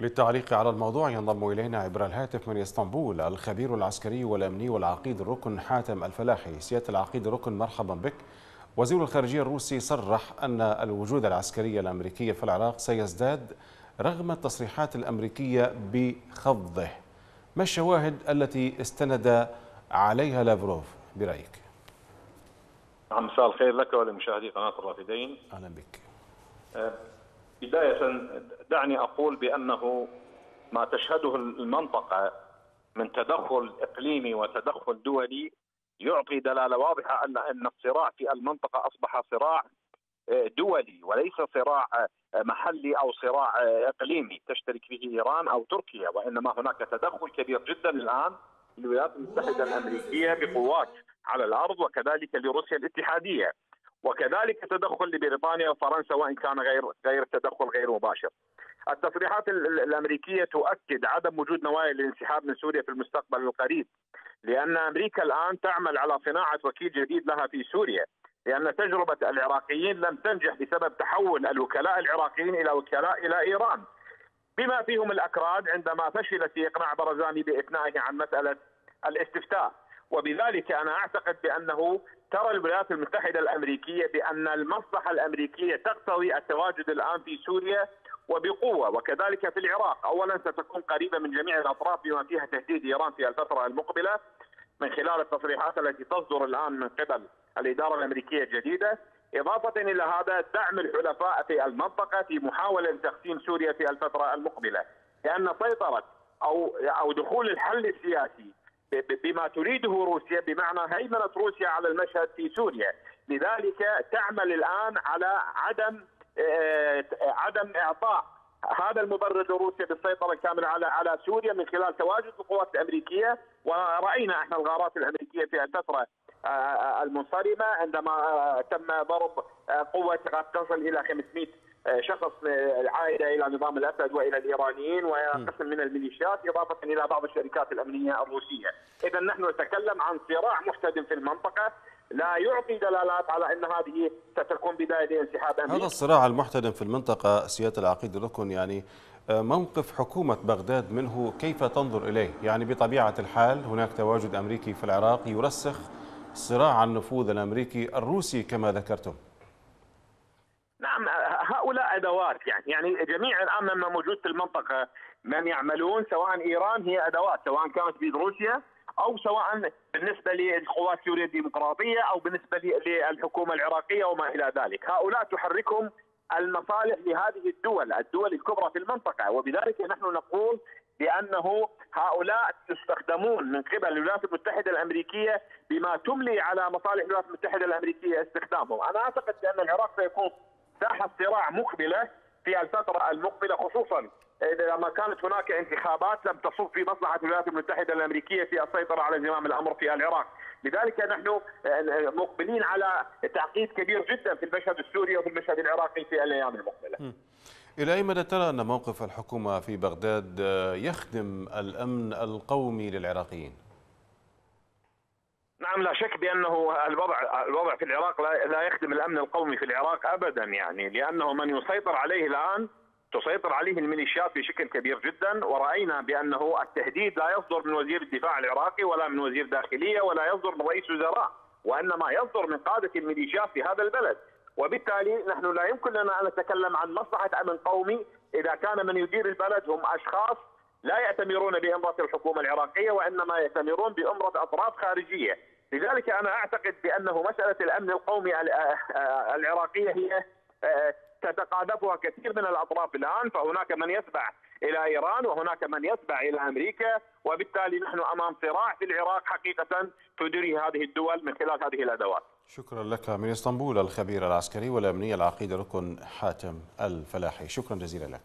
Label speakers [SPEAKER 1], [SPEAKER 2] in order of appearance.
[SPEAKER 1] للتعليق على الموضوع ينضم إلينا عبر الهاتف من إسطنبول الخبير العسكري والأمني والعقيد الركن حاتم الفلاحي. سيادة العقيد الركن مرحبا بك. وزير الخارجية الروسي صرح أن الوجود العسكري الأمريكي في العراق سيزداد رغم التصريحات الأمريكية بخفضه. ما الشواهد التي استند عليها لافروف؟ برأيك؟
[SPEAKER 2] نعم مساء الخير لك ولمشاهدي قناة الرافدين.
[SPEAKER 1] أهلا بك.
[SPEAKER 2] بداية دعني أقول بأنه ما تشهده المنطقة من تدخل إقليمي وتدخل دولي يعطي دلالة واضحة أن أن الصراع في المنطقة أصبح صراع دولي وليس صراع محلي أو صراع إقليمي تشترك به إيران أو تركيا وإنما هناك تدخل كبير جدا الآن للولايات المتحدة الأمريكية بقوات على الأرض وكذلك لروسيا الاتحادية. وكذلك تدخل لبريطانيا وفرنسا وإن كان غير غير تدخل غير مباشر. التصريحات الأمريكية تؤكد عدم وجود نوايا للانسحاب من سوريا في المستقبل القريب لأن أمريكا الآن تعمل على صناعة وكيل جديد لها في سوريا لأن تجربة العراقيين لم تنجح بسبب تحول الوكلاء العراقيين إلى وكلاء إلى إيران بما فيهم الأكراد عندما فشل في إقناع برزاني بإثنائه عن مسألة الاستفتاء وبذلك أنا أعتقد بأنه ترى الولايات المتحدة الأمريكية بأن المصلحة الأمريكية تقتضي التواجد الآن في سوريا وبقوة وكذلك في العراق، اولا ستكون قريبة من جميع الأطراف بما فيها تهديد إيران في الفترة المقبلة من خلال التصريحات التي تصدر الآن من قبل الإدارة الأمريكية الجديدة، إضافة إلى هذا دعم الحلفاء في المنطقة في محاولة لتقسيم سوريا في الفترة المقبلة، لأن سيطرة أو أو دخول الحل السياسي بما تريده روسيا بمعنى هيمنة روسيا على المشهد في سوريا، لذلك تعمل الآن على عدم عدم إعطاء هذا المبرر لروسيا بالسيطرة الكاملة على على سوريا من خلال تواجد القوات الأمريكية. ورأينا إحنا الغارات الأمريكية في الفترة المنصرمة عندما تم ضرب قوة قد تصل إلى 500 شخص عائده إلى نظام الأسد وإلى الإيرانيين وقسم من الميليشيات إضافة إلى بعض الشركات الأمنية الروسية، اذا نحن نتكلم عن صراع محتدم في المنطقة لا يعطي دلالات على إن هذه ستكون بداية لانسحاب أمريكا.
[SPEAKER 1] هذا الصراع المحتدم في المنطقة سيادة العقيد الركن يعني موقف حكومة بغداد منه كيف تنظر إليه؟ يعني بطبيعة الحال هناك تواجد أمريكي في العراق يرسخ صراع النفوذ الأمريكي الروسي كما ذكرتم.
[SPEAKER 2] هؤلاء أدوات يعني. يعني جميع الآن من موجود في المنطقة من يعملون سواء إيران هي أدوات سواء كانت بيد روسيا أو سواء بالنسبة للقوات سوريا الديمقراطية أو بالنسبة للحكومة العراقية وما إلى ذلك، هؤلاء تحركهم المصالح لهذه الدول، الدول الكبرى في المنطقة، وبذلك نحن نقول بأنه هؤلاء يستخدمون من قبل الولايات المتحدة الأمريكية بما تملي على مصالح الولايات المتحدة الأمريكية استخدامهم، أنا أعتقد بأن العراق سيكون ساحة صراع مقبلة في الفترة المقبلة خصوصا لما كانت هناك انتخابات لم تصب في مصلحة الولايات المتحدة الأمريكية في السيطرة على زمام الأمر في العراق، لذلك نحن مقبلين على تعقيد كبير جدا في المشهد السوري وفي المشهد العراقي في الأيام المقبلة.
[SPEAKER 1] إلى أي مدى ترى أن موقف الحكومة في بغداد يخدم الأمن القومي للعراقيين؟
[SPEAKER 2] نعم لا شك بأنه الوضع الوضع في العراق لا يخدم الأمن القومي في العراق ابدا يعني لأنه من يسيطر عليه الان تسيطر عليه الميليشيات بشكل كبير جدا ورأينا بأنه التهديد لا يصدر من وزير الدفاع العراقي ولا من وزير داخلية ولا يصدر من رئيس وزراء وإنما يصدر من قادة الميليشيات في هذا البلد. وبالتالي نحن لا يمكن لنا أن نتكلم عن مصلحة أمن قومي. إذا كان من يدير البلد هم أشخاص لا يأتمرون بأمرة الحكومة العراقية وإنما يأتمرون بأمرة أطراف خارجية. لذلك أنا أعتقد بأنه مسألة الأمن القومي العراقية هي تتقاذفها كثير من الأطراف الآن فهناك من يتبع إلى إيران وهناك من يتبع إلى أمريكا وبالتالي نحن أمام صراع في العراق حقيقة تدري هذه الدول من خلال هذه الأدوات.
[SPEAKER 1] شكرا لك من إسطنبول الخبير العسكري والأمني العقيد ركن حاتم الفلاحي، شكرا جزيلا لك.